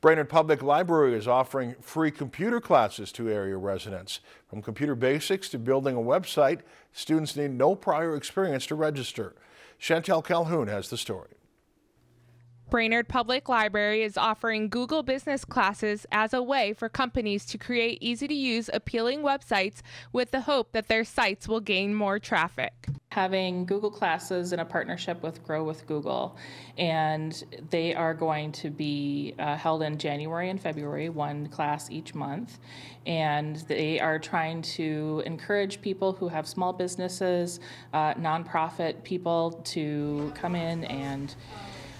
Brainerd Public Library is offering free computer classes to area residents. From computer basics to building a website, students need no prior experience to register. Chantel Calhoun has the story. Brainerd Public Library is offering Google Business classes as a way for companies to create easy to use, appealing websites with the hope that their sites will gain more traffic. Having Google classes in a partnership with Grow with Google, and they are going to be uh, held in January and February, one class each month. And they are trying to encourage people who have small businesses, uh, nonprofit people to come in and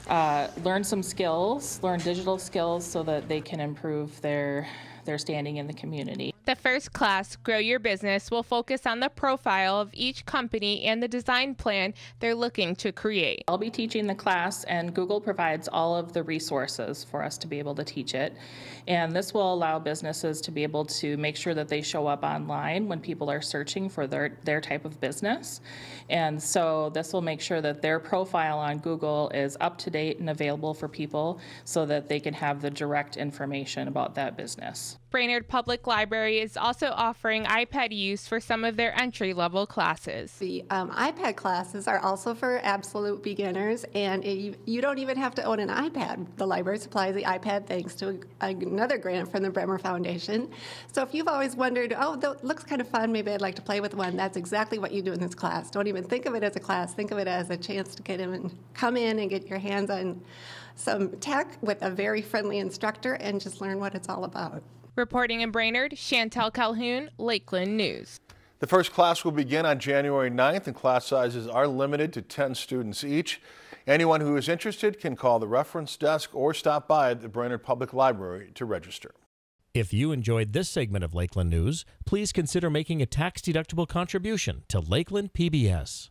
uh, learn some skills, learn digital skills so that they can improve their their standing in the community. The first class, Grow Your Business, will focus on the profile of each company and the design plan they're looking to create. I'll be teaching the class, and Google provides all of the resources for us to be able to teach it. And this will allow businesses to be able to make sure that they show up online when people are searching for their, their type of business. And so this will make sure that their profile on Google is up to date and available for people so that they can have the direct information about that business. Brainerd Public Library is also offering iPad use for some of their entry level classes. The um, iPad classes are also for absolute beginners, and it, you don't even have to own an iPad. The library supplies the iPad thanks to another grant from the Bremer Foundation. So if you've always wondered, oh, that looks kind of fun, maybe I'd like to play with one, that's exactly what you do in this class. Don't even think of it as a class, think of it as a chance to get in come in and get your hands on some tech with a very friendly instructor and just learn what it's all about. Reporting in Brainerd, Chantel Calhoun, Lakeland News. The first class will begin on January 9th and class sizes are limited to 10 students each. Anyone who is interested can call the reference desk or stop by the Brainerd Public Library to register. If you enjoyed this segment of Lakeland News, please consider making a tax-deductible contribution to Lakeland PBS.